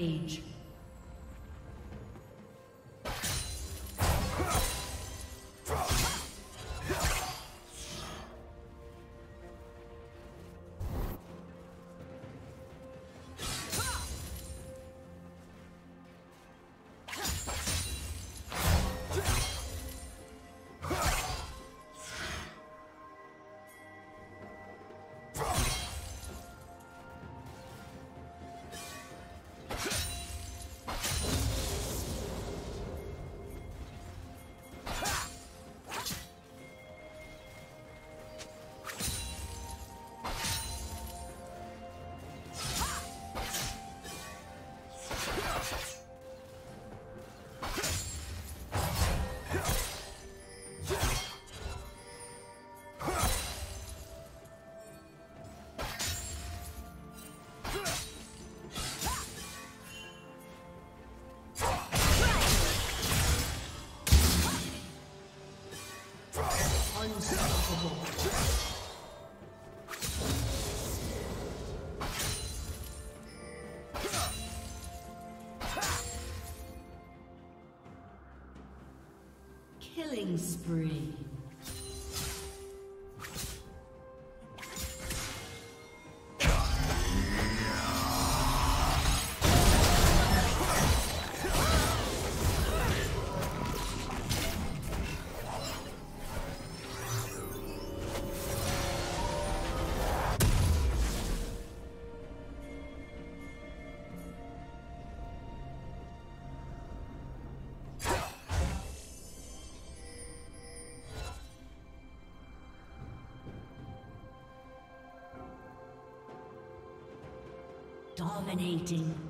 Rampage. Killing spree. Dominating.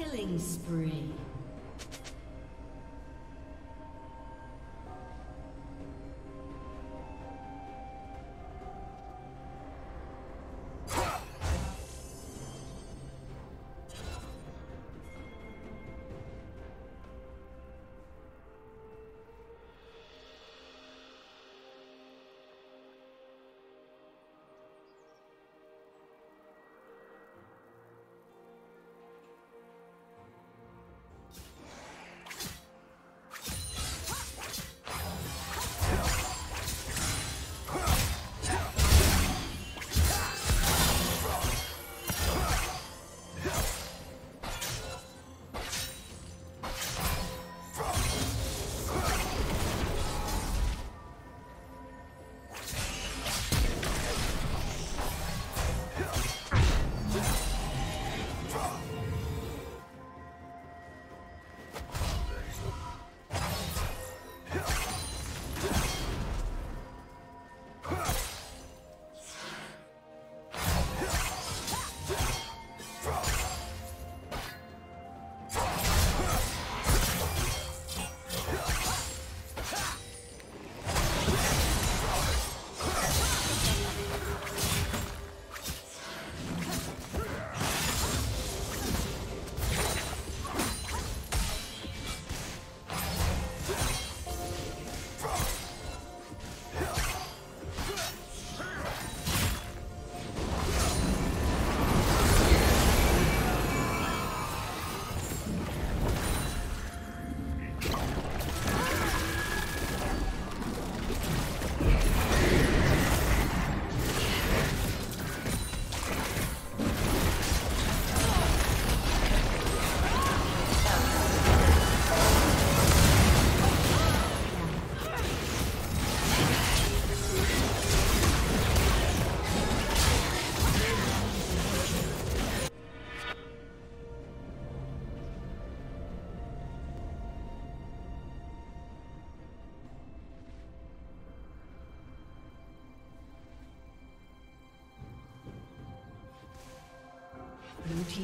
Killing spree.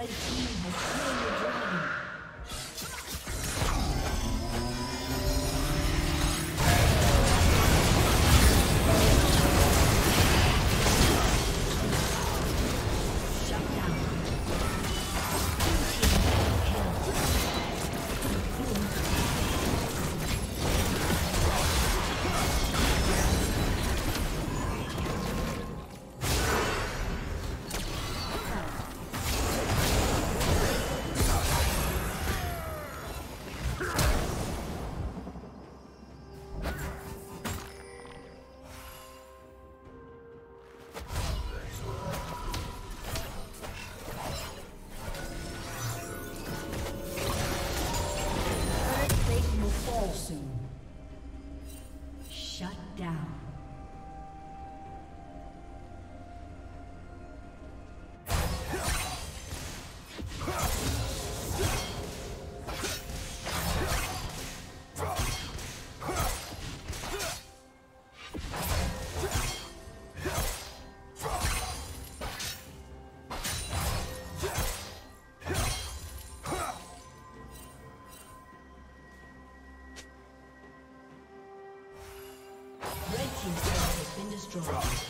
Red team. destroyed.